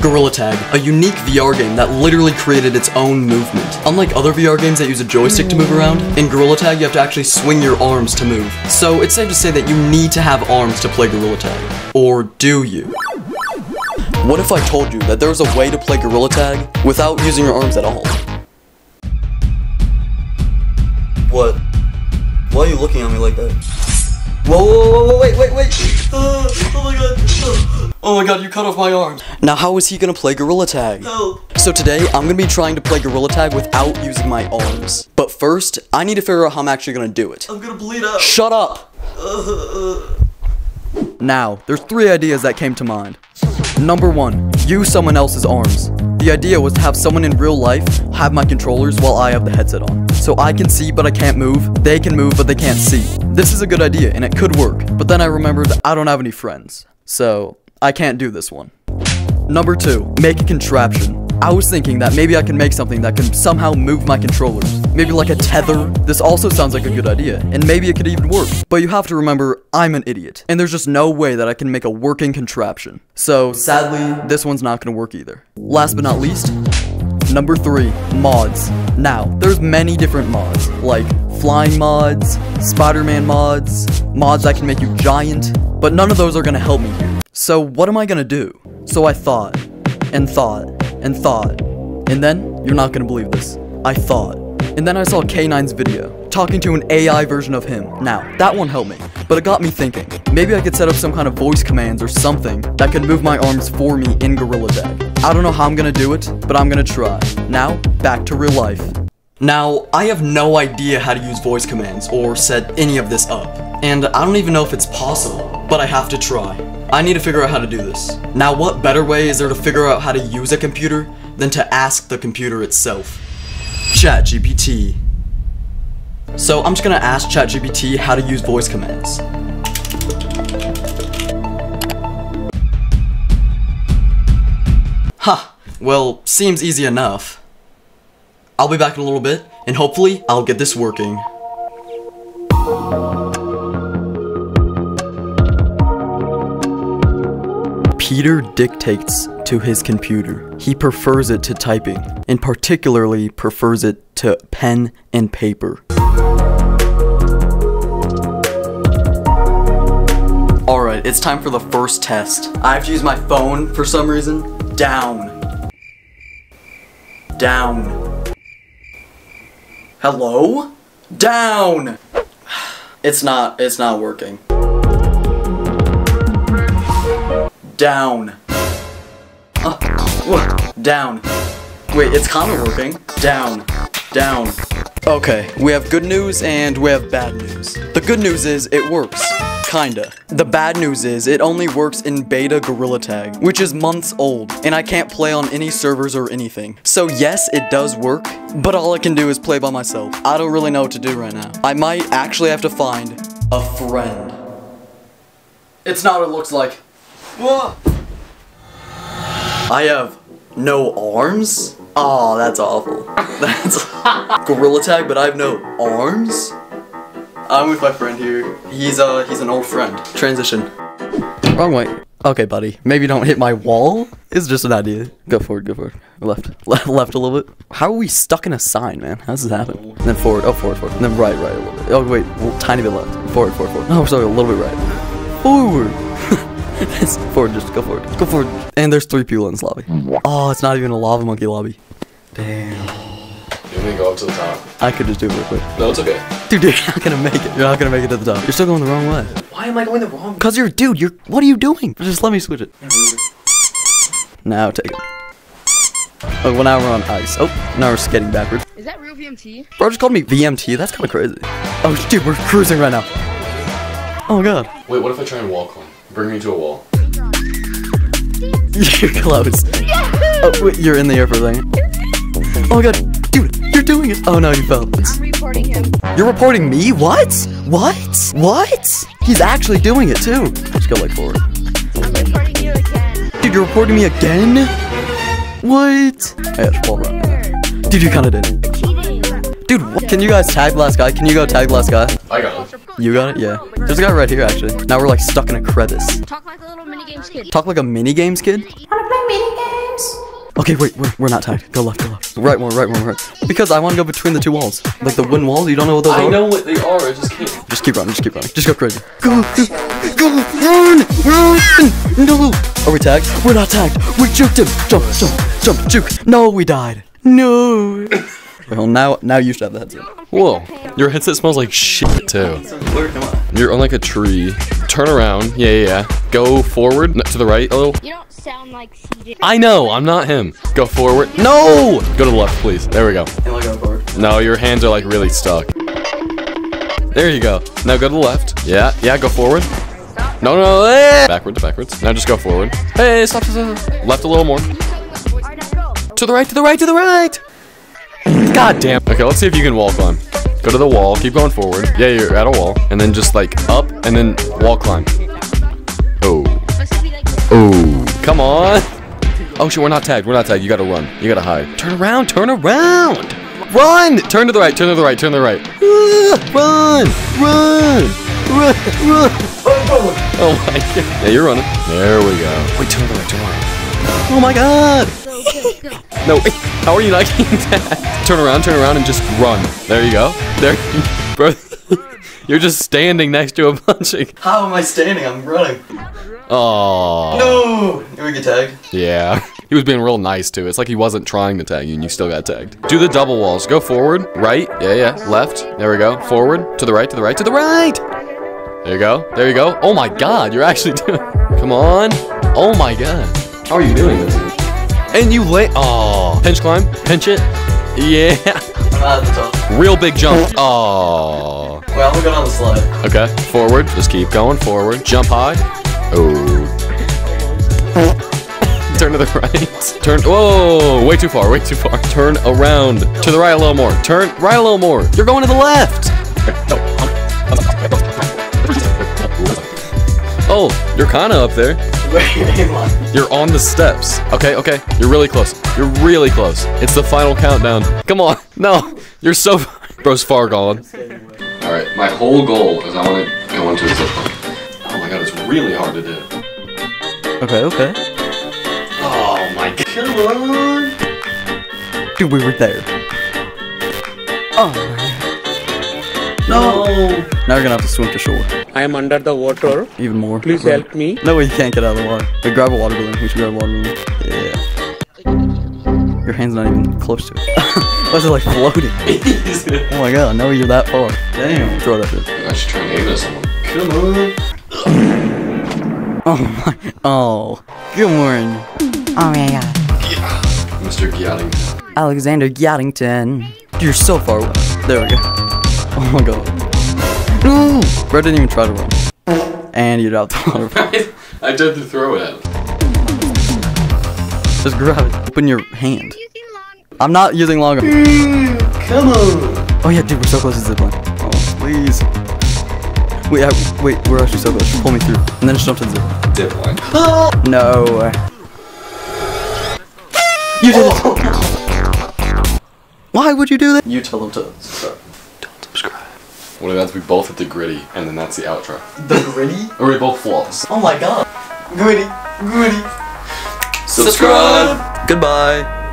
Gorilla Tag, a unique VR game that literally created its own movement. Unlike other VR games that use a joystick to move mm. around, in Gorilla Tag you have to actually swing your arms to move. So it's safe to say that you need to have arms to play Gorilla Tag. Or do you? What if I told you that there was a way to play Gorilla Tag without using your arms at all? What? Why are you looking at me like that? Whoa, whoa, whoa, whoa, wait, wait, wait! Uh, oh my god! Uh, oh my god, you cut off my arm. Now how is he gonna play Gorilla Tag? So today, I'm gonna be trying to play Gorilla Tag without using my arms. But first, I need to figure out how I'm actually gonna do it. I'm gonna bleed out. Shut up! Uh, uh, now, there's three ideas that came to mind. Number one, use someone else's arms. The idea was to have someone in real life have my controllers while I have the headset on. So I can see but I can't move, they can move but they can't see. This is a good idea and it could work, but then I remembered I don't have any friends. So I can't do this one. Number two, make a contraption. I was thinking that maybe I can make something that can somehow move my controllers. Maybe like a tether. This also sounds like a good idea, and maybe it could even work. But you have to remember, I'm an idiot, and there's just no way that I can make a working contraption. So, sadly, this one's not gonna work either. Last but not least, Number 3, mods. Now, there's many different mods, like flying mods, Spider-Man mods, mods that can make you giant, but none of those are gonna help me here. So what am I gonna do? So I thought, and thought, and thought, and then, you're not gonna believe this, I thought, and then I saw K9's video, talking to an AI version of him. Now, that one helped me, but it got me thinking. Maybe I could set up some kind of voice commands or something that could move my arms for me in Gorilla Tag. I don't know how I'm gonna do it, but I'm gonna try. Now, back to real life. Now, I have no idea how to use voice commands or set any of this up. And I don't even know if it's possible, but I have to try. I need to figure out how to do this. Now, what better way is there to figure out how to use a computer than to ask the computer itself? ChatGPT. So I'm just gonna ask ChatGPT how to use voice commands. Huh, well, seems easy enough. I'll be back in a little bit, and hopefully I'll get this working. Peter dictates to his computer. He prefers it to typing, and particularly prefers it to pen and paper. Alright, it's time for the first test. I have to use my phone for some reason. Down. Down. Hello? Down! It's not, it's not working. Down. Uh, down. Wait, it's kinda working. Down. Down. Okay, we have good news and we have bad news. The good news is it works. Kinda. The bad news is it only works in beta Gorilla Tag, which is months old, and I can't play on any servers or anything. So yes, it does work, but all I can do is play by myself. I don't really know what to do right now. I might actually have to find a friend. It's not what it looks like. I have no arms? Oh, that's awful. That's Gorilla Tag, but I have no arms? I'm with my friend here. He's uh he's an old friend. Transition. Wrong way. Okay, buddy. Maybe don't hit my wall. It's just an idea. Go forward, go forward. Left. Le left a little bit. How are we stuck in a sign, man? How does this happen? And then forward. Oh, forward, forward. And then right, right a little bit. Oh, wait. Tiny bit left. Forward, forward, forward. No, sorry, a little bit right. Forward. Forward, just go forward. Go forward. And there's three people in this lobby. Oh, it's not even a lava monkey lobby. Damn. You want me to go up to the top? I could just do it real quick. No, it's okay. Dude, you're not gonna make it. You're not gonna make it to the top. You're still going the wrong way. Why am I going the wrong way? Cause you're, dude, you're, what are you doing? Just let me switch it. Now take it. Oh, well now we're on ice. Oh, now we're skating backwards. Is that real VMT? Bro just called me VMT, that's kinda crazy. Oh, dude, we're cruising right now. Oh my god. Wait, what if I try and wall climb? Bring me to a wall. You're close. Oh, wait, you're in the air for a second. Oh my god, dude, you're doing it. Oh no, you fell. I'm reporting him. You're reporting me? What? What? What? He's actually doing it too. Just go like forward. I'm reporting you again. Dude, you're reporting me again? What? Hey, just fall right. Dude, you kinda did it. Dude, what? can you guys tag last guy? Can you go tag last guy? I got it. You got it? Yeah. There's a guy right here actually. Now we're like stuck in a crevice. Talk like a little mini games kid. Talk like a mini games kid? I wanna play mini games? Okay, wait, we're, we're not tagged. Go left, go left. Right more, right more, right. Because I want to go between the two walls. Like the wooden walls, you don't know what those I are? I know what they are. I just can't. Just keep running, just keep running. Just go crazy. Go, go, go, run, run! No! Are we tagged? We're not tagged. We juked him. Jump, jump, jump, juke. No, we died. No. Well, now, now you should have the headset. Whoa, your headset smells like shit too. Where, come on. You're on like a tree. Turn around. Yeah, yeah, yeah. Go forward. To the right a little. You don't sound like CJ. I know. I'm not him. Go forward. No. Go to the left, please. There we go. Am I going forward? No, your hands are like really stuck. There you go. Now go to the left. Yeah, yeah. Go forward. No, no. eh. Backwards, backwards. Now just go forward. Hey, stop, stop, stop. Left a little more. Alright, now go. To the right, to the right, to the right. God damn. Okay, let's see if you can wall climb. Go to the wall, keep going forward. Yeah, you're at a wall. And then just like up and then wall climb. Oh. Oh. Come on. Oh shit, we're not tagged. We're not tagged. You gotta run. You gotta hide. Turn around, turn around. Run! Turn to the right, turn to the right, turn to the right. Run! Run! Run! Run! Oh my god. Yeah, you're running. There we go. Wait, turn to the right, turn to the right. Oh my god! No, wait, how are you not getting that? Turn around, turn around, and just run. There you go. There, bro. You're just standing next to a bunch of. How am I standing? I'm running. Oh. No! Did we get tagged? Yeah. He was being real nice too. It's like he wasn't trying to tag you, and you still got tagged. Do the double walls. Go forward, right. Yeah, yeah. Left. There we go. Forward. To the right. To the right. To the right. There you go. There you go. Oh my God! You're actually doing. Come on. Oh my God. How are you doing this? And you lay. Oh. Pinch climb. Pinch it. Yeah. I'm at the top. Real big jump. Oh. Well, I'm gonna go down the slide. Okay. Forward. Just keep going forward. Jump high. Oh. Turn to the right. Turn. Whoa. Way too far. Way too far. Turn around. To the right a little more. Turn right a little more. You're going to the left. Oh, you're kind of up there. You're on the steps. Okay, okay. You're really close. You're really close. It's the final countdown. Come on. No. You're so. Bro's far gone. Alright, my whole goal is I want to go into a zip line. Oh my god, it's really hard to do. Okay, okay. Oh my god. Come on. Dude, we were there. Oh my No! Now we're gonna have to swim to shore. I am under the water. Even more. Please Run. help me. No way you can't get out of the water. Wait, grab a water balloon. We should grab a water balloon. Yeah. Your hand's not even close to it. Why is it like floating? Oh my god, no you're that far. Damn. Throw that shit. I should try and aim at someone. Come on. Oh my. Oh. Good morning. Oh my god. Mr. Gyatting. Alexander Gaddington. You're so far away. There we go. Oh my god. No! Bro didn't even try to run. And you dropped the water. balloon. I tried to throw it. Just grab it. Open your hand. using long. I'm not using long arm. Mm, come on. Oh yeah, dude, we're so close to zip line. Oh, please. Wait, I, wait, we're actually so close. Pull me through, and then just jump to the zip line. Dip line. No. You did it. Oh, Why would you do that? You tell them to subscribe. Don't subscribe. What if we both hit the gritty and then that's the outro? The gritty? Or we both flawless? Oh my god. Gritty. Gritty. Subscribe. Goodbye.